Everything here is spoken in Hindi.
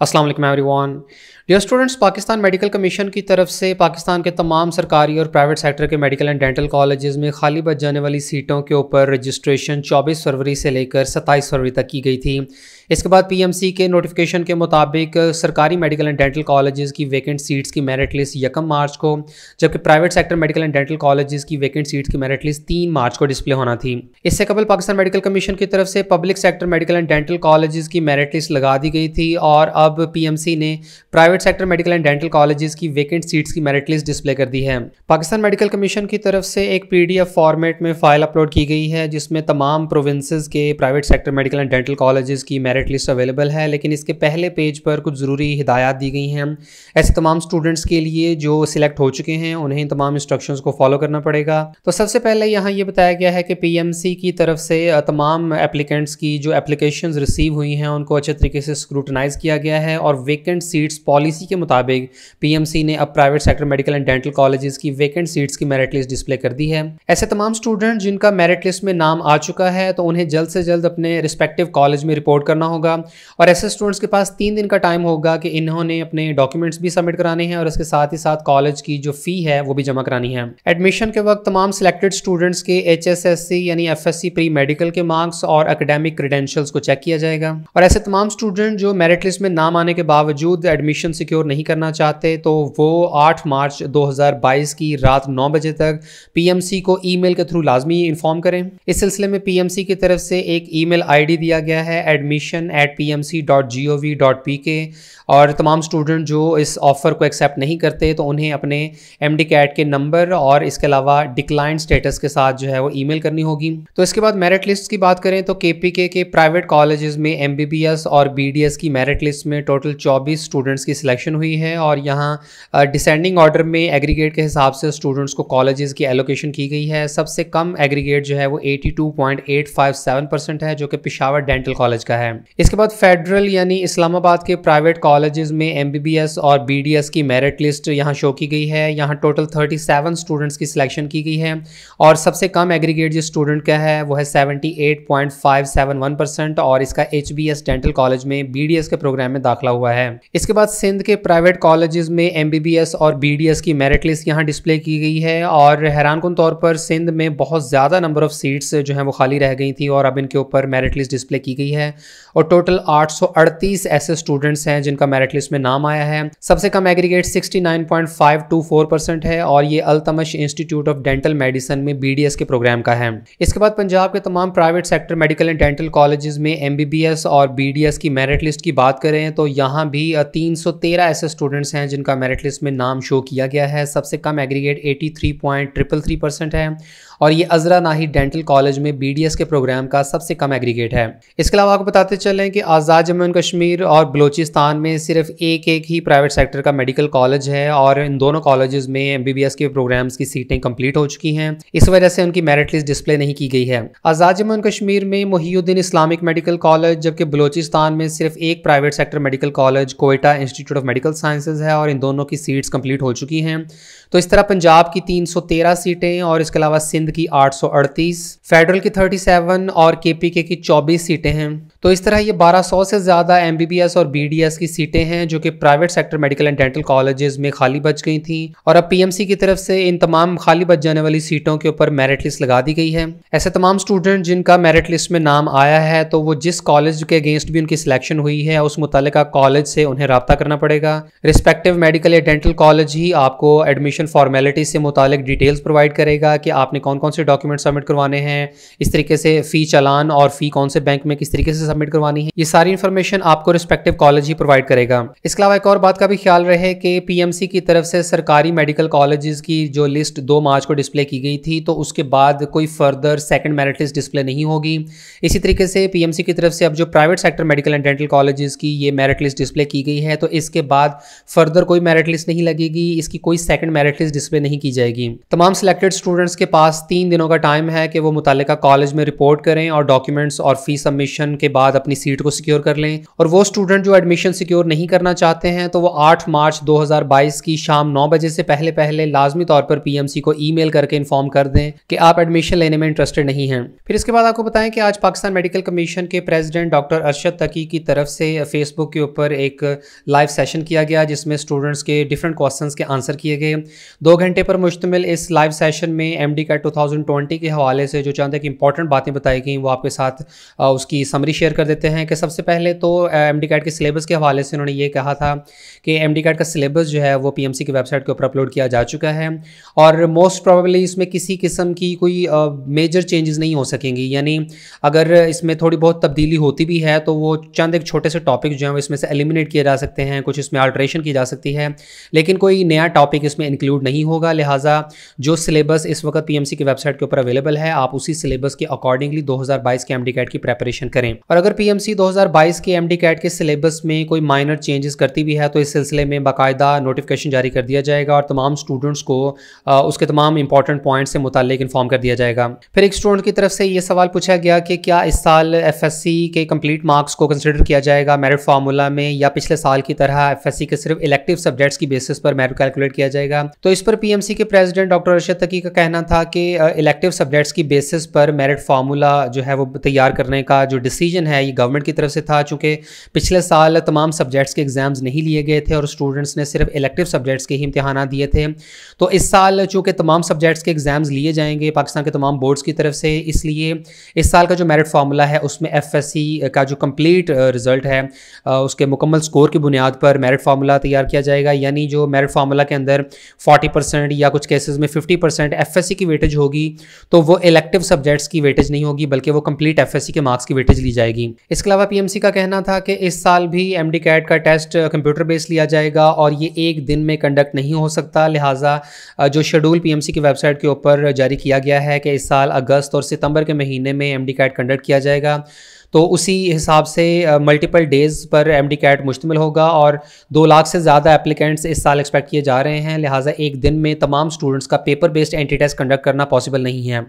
Assalamu alaikum everyone. Dear students Pakistan medical commission की तरफ़ से पाकिस्तान के तमाम सरकारी और प्राइवेट सेक्टर के मेडिकल एंड डेंटल कॉलेजेस में खाली बच जाने वाली सीटों के ऊपर रजिस्ट्रेशन 24 फरवरी से लेकर 27 फरवरी तक की गई थी। इसके बाद पीएमसी के नोटिफिकेशन के मुताबिक सरकारी मेडिकल एंड डेंटल कॉलेजेस की वैकेंट सीट्स की मेरिट लिस्ट यकम मार्च को, जबकि private sector medical and dental colleges की वैकेंट सीट्स की मेरिट लिस्ट तीन मार्च को डिस्प्ले होना थी। इससे कबल पाकिस्तान मेडिकल कमीशन की तरफ़ से public sector medical and dental colleges की मेरिट लिस्ट लगा दी गई थी और अब पीएमसी ने private sector medical and dental colleges की वैकेंट सीट्स की मेरिट लिस्ट डिस्प्ले कर दी है। पाकिस्तान मेडिकल कमीशन की तरफ़ से एक पीडीएफ फॉर्मेट में फ़ाइल अपलोड की गई है, जिसमें तमाम प्रोविंसेस के private sector medical and dental colleges की मेरिट लिस्ट अवेलेबल है है लेकिन इसके पहले पेज पर कुछ ज़रूरी हिदायत दी गई हैं। ऐसे तमाम स्टूडेंट्स के लिए जो सिलेक्ट हो चुके हैं, उन्हें तमाम इंस्ट्रक्शन को फॉलो करना पड़ेगा। तो सबसे पहले यहाँ ये बताया गया है कि पीएमसी की तरफ़ से तमाम एप्लीकेंट्स की जो एप्लीकेशन रिसीव हुई हैं, उनको अच्छे तरीके से स्क्रूटनाइज किया गया है और वेकेंट सीट्स पॉलिसी के मुताबिक पीएमसी ने अब private sector medical and dental colleges की वेकेंट सीट्स की मेरिट लिस्ट डिस्प्ले कर दी है। ऐसे तमाम स्टूडेंट जिनका मेरिट लिस्ट में नाम आ चुका है तो उन्हें जल्द से जल्द अपने रिस्पेक्टिव कॉलेज में रिपोर्ट करना होगा। और ऐसे स्टूडेंट्स के पास तीन दिन का टाइम होगा कि इन्होंने अपने डॉक्यूमेंट्स भी सबमिट कराने हैं और उसके साथ ही साथ कॉलेज की जो फ़ी है, वो भी जमा करानी है। एडमिशन के वक्त तमाम सिलेक्टेड स्टूडेंट्स के एच यानी एफ़ प्री मेडिकल के मार्क्स और अकेडेमिक क्रीडेंशियल्स को चेक किया जाएगा। और ऐसे तमाम स्टूडेंट जो मेरिट लिस्ट में नाम आने के बावजूद एडमिशन सिक्योर नहीं करना चाहते तो वो आठ मार्च दो की रात नौ बजे तक पीएमसी को ई के थ्रू लाजमी इन्फॉर्म करें। इस सिलसिले में पीएमसी की तरफ़ से एक ई मेल दिया गया है admission at P M C dot G O V dot P K और तमाम स्टूडेंट जो इस ऑफ़र को एक्सेप्ट नहीं करते तो उन्हें अपने एम डी कैट के नंबर और इसके अलावा डिक्लाइन स्टेटस के साथ जो है वो ईमेल करनी होगी। तो इसके बाद मेरिट लिस्ट की बात करें तो K P K private colleges में एम बी बी एस और बी डी एस की मेरिट लिस्ट में टोटल चौबीस स्टूडेंट्स की सिलेक्शन हुई है और यहाँ डिसेंडिंग ऑर्डर में एग्रीगेट के हिसाब से स्टूडेंट्स को कॉलेजेस की एलोकेशन की गई है। सबसे कम एग्रीगेट जो है वो eighty two point eight five seven percent है, जो कि पिशावर डेंटल कॉलेज का है। इसके बाद फेडरल यानी इस्लामाबाद के प्राइवेट कॉलेजेस में एम और बीडीएस की मेरिट लिस्ट यहाँ शो की गई है। यहाँ टोटल 37 स्टूडेंट्स की सिलेक्शन की गई है और सबसे कम एग्रीगेट जिस स्टूडेंट का है, वो है 78.571 परसेंट और इसका एचबीएस डेंटल कॉलेज में बीडीएस के प्रोग्राम में दाखिला हुआ है। इसके बाद सिंध के प्राइवेट कॉलेजेस में एमबीबीएस और बीडीएस की मेरिट लिस्ट यहाँ डिस्प्ले की गई है और हैरान कन तौर पर सिंध में बहुत ज़्यादा नंबर ऑफ़ सीट्स जो हैं वो खाली रह गई थी और अब इनके ऊपर मेरिट लिस्ट डिस्प्ले की गई है और टोटल आठ तीस ऐसे स्टूडेंट्स हैं जिनका मेरिट लिस्ट में नाम आया है। सबसे कम एग्रीगेट 69.524 परसेंट है और ये Altamash institute of dental medicine में बीडीएस के प्रोग्राम का है। इसके बाद पंजाब के तमाम private sector medical and dental college में एमबीबीएस और बीडीएस की मेरिट लिस्ट की बात करें तो यहाँ भी तीन सौ ऐसे स्टूडेंट्स हैं जिनका मेरिट लिस्ट में नाम शो किया गया है। सबसे कम aggregate eighty three point triple three percent है। और ये अजरा नाही डेंटल कॉलेज में बीडीएस के प्रोग्राम का सबसे कम एग्रीगेट है। इसके अलावा आपको बताते चलें कि आज़ाद जम्मू एंड कश्मीर और बलोचिस्तान में सिर्फ़ एक एक ही प्राइवेट सेक्टर का मेडिकल कॉलेज है और इन दोनों कॉलेजेस में एमबीबीएस के प्रोग्राम्स की सीटें कंप्लीट हो चुकी हैं। इस वजह से उनकी मेरिट लिस्ट डिस्प्ले नहीं की गई है। आज़ाद जम्मू एंड कश्मीर में मोहिउद्दीन इस्लामिक मेडिकल कॉलेज जबकि बलोचिस्तान में सिर्फ़ एक private sector medical college Quetta institute of medical sciences है और इन दोनों की सीट्स कंप्लीट हो चुकी हैं। तो इस तरह पंजाब की 313 सीटें और इसके अलावा सिंध की 838 फेडरल की 37 और केपीके की 24 सीटें हैं। तो इस तरह ये 1200 से ज़्यादा एमबीबीएस और बीडीएस की सीटें हैं, जो कि private sector medical and dental colleges में खाली बच गई थी। और अब पीएमसी की तरफ़ से इन तमाम खाली बच जाने वाली सीटों के ऊपर मेरिट लिस्ट लगा दी गई है। ऐसे तमाम स्टूडेंट जिनका मेरिट लिस्ट में नाम आया है तो वो जिस कॉलेज के अगेंस्ट भी उनकी सिलेक्शन हुई है, उस मुतल कॉलेज से उन्हें रब्ता करना पड़ेगा। रिस्पेक्टिव मेडिकल या डेंटल कॉलेज ही आपको एडमिशन फॉर्मेलिटी से मुतालिक डिटेल्स प्रोवाइड करेगा कि आपने कौन कौन से डॉक्यूमेंट सबमिट करवाने हैं, इस तरीके से फ़ी चलान और फ़ी कौन से बैंक में किस तरीके से सबमिट करवानी है। ये सारी इन्फॉर्मेशन आपको रिस्पेक्टिव कॉलेज ही प्रोवाइड करेगा। इसके अलावा एक और बात का भी ख्याल रहे कि पीएमसी की तरफ़ से सरकारी मेडिकल कॉलेजेस की जो लिस्ट दो मार्च को डिस्प्ले की गई थी तो उसके बाद कोई further second merit list display नहीं होगी। इसी तरीके से पीएमसी की तरफ़ से अब जो private sector medical and dental colleges की ये मेरिट लिस्ट डिस्प्ले की गई है तो इसके बाद फर्दर कोई मेरिट लिस्ट नहीं लगेगी। इसकी कोई सेकंड मेरिट लिस्ट डिस्प्ले नहीं की जाएगी। तमाम सिलेक्टेड स्टूडेंट्स के पास तीन दिनों का टाइम है कि वो मुतल कॉलेज में रिपोर्ट करें और डॉक्यूमेंट्स और फ़ी सबमिशन के बाद अपनी सीट को सिक्योर कर लें। और वो स्टूडेंट जो एडमिशन सिक्योर नहीं करना चाहते हैं तो वो आठ मार्च दो की शाम नौ बजे से पहले पहले लाजमी तौर पर पी को ई करके इन्फॉर्म कर दें कि आप एडमिशन लेने में इंटरेस्टेड नहीं हैं। फिर इसके बाद आपको बताएँ कि आज पाकिस्तान मेडिकल कमीशन के प्रेसिडेंट डॉक्टर अरशद तकी की तरफ़ से फेसबुक के ऊपर एक लाइव सेशन किया गया, जिसमें स्टूडेंट्स के डिफरेंट क्वेश्चन के आंसर किए गए। दो घंटे पर मुश्तमिल इस लाइव सेशन में एम डी के हवाले से जो चंद एक इंपॉर्टेंट बातें बताई गई, वो आपके साथ उसकी समरी शेयर कर देते हैं कि सबसे पहले तो एम डी कैट के सिलेबस के हवाले से उन्होंने ये कहा था कि एम डी कैट का सिलेबस जो है वो पी एम सी की वेबसाइट के ऊपर अपलोड किया जा चुका है और मोस्ट प्रॉबली इसमें किसी किस्म की कोई मेजर चेंजेस नहीं हो सकेंगी। यानी अगर इसमें थोड़ी बहुत तब्दीली होती भी है तो वो चंद एक छोटे से टॉपिक जो हैं इसमें से एलिमिनेट किए जा सकते हैं, कुछ इसमें अल्ट्रेशन की जा सकती है। लेकिन कोई नया टॉपिक इसमें इंक्लूड नहीं होगा। लिहाजा जो सिलेबस इस वक्त पीएमसी की वेबसाइट के ऊपर अवेलेबल है, आप उसी सिलेबस के अकॉर्डिंगली 2022 के एमडी कैट की प्रेपरेशन करें। और अगर पीएमसी 2022 के एमडी कैट के सिलेबस में कोई माइनर चेंजेस करती भी है तो इस सिलसिले में बाकायदा नोटिफिकेशन जारी कर दिया जाएगा और तमाम स्टूडेंट्स को उसके तमाम इंपॉर्टेंट पॉइंट से मुतल इन्फॉर्म कर दिया जाएगा। फिर एक स्टूडेंट की तरफ़ से ये सवाल पूछा गया कि क्या इस साल एफ़ के कंप्लीट मार्क्स को कंसिडर किया जाएगा मेरिट फार्मूला में, या पिछले साल की तरह एफएससी के सिर्फ़ इलेक्टिव सब्जेक्ट्स की बेसिस पर मेरिट कैलकुलेट किया जाएगा? तो इस पर पीएमसी के प्रेसिडेंट डॉक्टर अरशद तकी का कहना था कि इलेक्टिव सब्जेक्ट्स की बेसिस पर मेरिट फार्मूला जो है वो तैयार करने का जो डिसीज़न है, ये गवर्नमेंट की तरफ़ से था, चूँकि पिछले साल तमाम सब्जेक्ट्स के एग्ज़ाम्स नहीं लिए गए थे और स्टूडेंट्स ने सिर्फ़ इलेक्टिव सब्जेक्ट्स के ही इम्तहान दिए थे। तो इस साल चूँकि तमाम सब्जेक्ट्स के एग्ज़ाम्स लिए जाएँगे, पाकिस्तान के तमाम बोर्ड्स की तरफ़ से, इसलिए इस साल का जो मेरिट फार्मूला है, उसमें एफ़ का जो कंप्लीट रिज़ल्ट है उसके मुकम्मल स्कोर की बुनियाद पर मेरिट फार्मूला तैयार किया जाएगा। यानी जो मेरिट फार्मूला के अंदर 40 परसेंट या कुछ केसेस में 50 परसेंट एफ़ की वेटेज होगी तो वो इलेक्टिव सब्जेक्ट्स की वेटेज नहीं होगी, बल्कि वो कंप्लीट एफ़ के मार्क्स की वेटेज ली जाएगी। इसके अलावा पीएमसी का कहना था कि इस साल भी एम डी का टेस्ट कंप्यूटर बेस्ड लिया जाएगा और ये एक दिन में कंडक्ट नहीं हो सकता। लिहाजा जो शेड्यूल पीएमसी की वेबसाइट के ऊपर जारी किया गया है कि इस साल अगस्त और सितंबर के महीने में एम डी कंडक्ट किया जाएगा तो उसी हिसाब से मल्टीपल डेज़ पर एम डी कैट मुश्तमिल होगा और दो लाख से ज़्यादा एप्लीकेंट्स इस साल एक्सपेक्ट किए जा रहे हैं। लिहाजा एक दिन में तमाम स्टूडेंट्स का paper based entry test conduct करना पॉसिबल नहीं है।